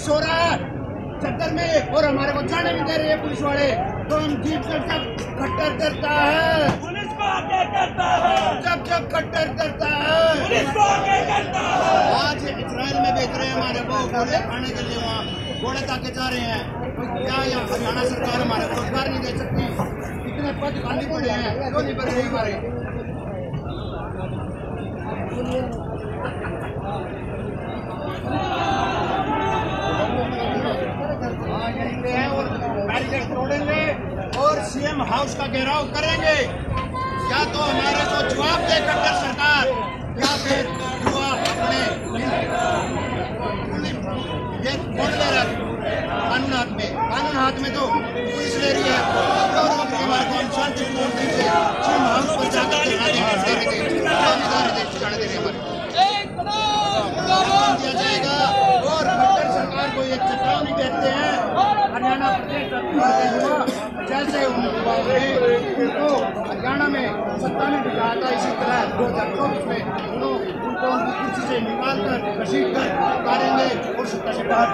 Case हो रहा है। चक्कर में और हमारे को जाने नहीं दे रहे हैं पुलिस वाले। तो हम जीप कर जब खट्टर करता है। पुलिस को आगे करता है। जब जब खट्टर करता है। पुलिस को आगे करता है। आज इसराइल में बेच रहे हैं हमारे को घोड़े खाने के लिए वहाँ घोड़े ताके जा रहे हैं। तो क्या यहाँ हरियाणा सरकार हमारे रोज़गार नहीं दे सकती? इतने पद खाली पड़े हैं। क्यों नहीं भर रही हमारे? हैं और बैरिकेड तोड़ेंगे और सीएम हाउस का घेराव करेंगे या तो हमारे को जवाब दे कट्टर सरकार या फिर युवा अपने ये कानून हाथ में कानून हाथ में तो पुलिस ले रही है दिया जाएगा और खट्टर सरकार को देखते हैं। हरियाणा जैसे उनको हरियाणा में सत्ता में बिठाया था। इसी तरह दो हज़ार चौबीस में उनको उनकी कुर्सी से निकाल कर घसीट कर उतारेंगे और सत्ता से बाहर